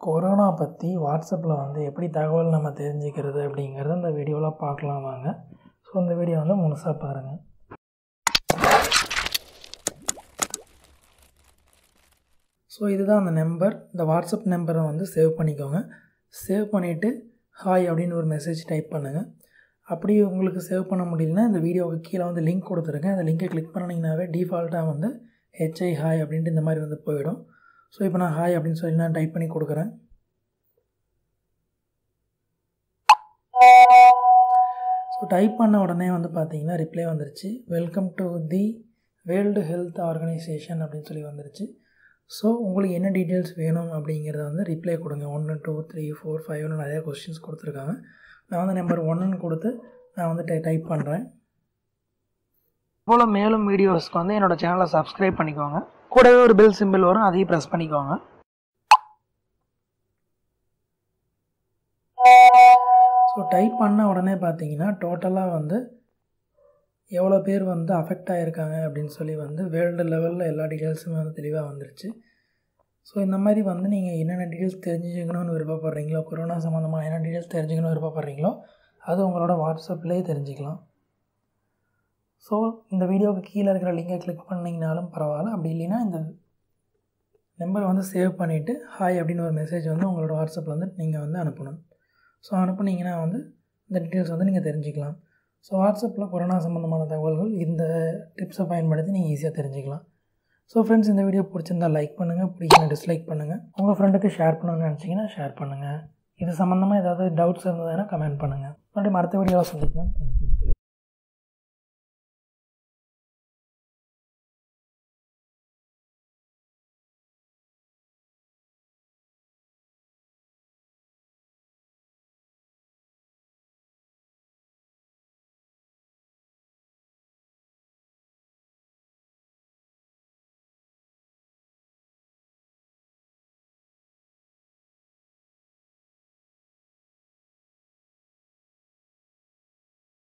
Corona பற்றி வாட்ஸ்அப்பில் வந்து எப்படி தகவல் நம்ம தெரிஞ்சுக்கிறது அப்படிங்கிறத இந்த வீடியோவில் பார்க்கலாம் வாங்க. ஸோ இந்த வீடியோ வந்து முழுசாக பாருங்கள் ஸோ இதுதான் அந்த நம்பர் இந்த வாட்ஸ்அப் நம்பரை வந்து சேவ் பண்ணிக்கோங்க. சேவ் பண்ணிவிட்டு ஹாய் அப்படின்னு ஒரு மெசேஜ் டைப் பண்ணுங்கள் அப்படி உங்களுக்கு சேவ் பண்ண முடியலன்னா இந்த வீடியோவுக்கு கீழே வந்து லிங்க் கொடுத்துருக்கேன் அந்த லிங்கை கிளிக் பண்ணிங்கனாவே டிஃபால்ட்டாக வந்து ஹெச்ஐ ஹாய் அப்படின்ட்டு இந்த மாதிரி வந்து போயிடும். ஸோ இப்போ நான் ஹாய் அப்படின்னு சொல்லி நான் டைப் பண்ணி கொடுக்குறேன். ஸோ டைப் பண்ண உடனே வந்து பார்த்தீங்கன்னா ரிப்ளை வந்துருச்சு. Welcome to the world health organisation அப்படின்னு சொல்லி வந்துருச்சு. ஸோ உங்களுக்கு என்ன டீட்டெயில்ஸ் வேணும் அப்படிங்கிறத வந்து ரிப்ளை கொடுங்க. ஒன்று டூ த்ரீ ஃபோர் ஃபைவ்னு நிறையா கொஸ்டின்ஸ் கொடுத்துருக்காங்க. நான் வந்து நம்பர் ஒன்றுன்னு கொடுத்து நான் வந்து டை டைப் பண்ணுறேன் போல் மேலும் வீடியோஸ்க்கு வந்து என்னோடய சேனலை சப்ஸ்கிரைப் பண்ணிக்கோங்க. கூடவே ஒரு பெல் சிம்பிள் வரும் அதையும் ப்ரெஸ் பண்ணிக்கோங்க. ஸோ டைப் பண்ண உடனே பார்த்தீங்கன்னா டோட்டலாக வந்து எவ்வளோ பேர் வந்து அஃபெக்ட் ஆகியிருக்காங்க அப்படின்னு சொல்லி வந்து வேர்ல்டு லெவலில் எல்லா டீட்டெயில்ஸுமே வந்து தெளிவாக வந்துருச்சு. ஸோ இந்த மாதிரி வந்து நீங்கள் என்னென்ன டீட்டெயில்ஸ் தெரிஞ்சுக்கணும்னு விருப்பப்படுறீங்களோ கொரோனா சம்மந்தமாக என்ன டீட்டெயில்ஸ் தெரிஞ்சுக்கணும்னு விருப்பப்படுறீங்களோ அது உங்களோட வாட்ஸ்அப்லேயே தெரிஞ்சுக்கலாம். ஸோ இந்த வீடியோவுக்கு கீழே இருக்கிற லிங்கை கிளிக் பண்ணிங்கனாலும் பரவாயில்ல. அப்படி இல்லைன்னா இந்த நம்பரை வந்து சேவ் பண்ணிவிட்டு ஹாய் அப்படின்னு ஒரு மெசேஜ் வந்து உங்களோட வாட்ஸ்அப்பில் வந்து நீங்கள் வந்து அனுப்பணும். ஸோ அனுப்புனீங்கன்னா வந்து இந்த டீட்டெயில்ஸ் வந்து நீங்கள் தெரிஞ்சுக்கலாம். ஸோ வாட்ஸ்அப்பில் கொரோனா சம்மந்தமான தகவல்கள் இந்த டிப்ஸை பயன்படுத்தி நீங்கள் ஈஸியாக தெரிஞ்சுக்கலாம். ஸோ ஃப்ரெண்ட்ஸ் இந்த வீடியோ பிடிச்சிருந்தா லைக் பண்ணுங்கள் பிடிக்கல டிஸ்லைக் பண்ணுங்கள் உங்கள் ஃப்ரெண்டுக்கு ஷேர் பண்ணணும்னு நினச்சிங்கன்னா ஷேர் பண்ணுங்கள் இது சம்மந்தமாக ஏதாவது டவுட்ஸ் இருந்ததுன்னா கமெண்ட் பண்ணுங்கள் மறுபடியும் அடுத்த வீடியோவில் சந்திக்கலாம். தேங்க்யூ